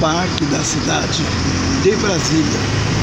Parque da cidade de Brasília.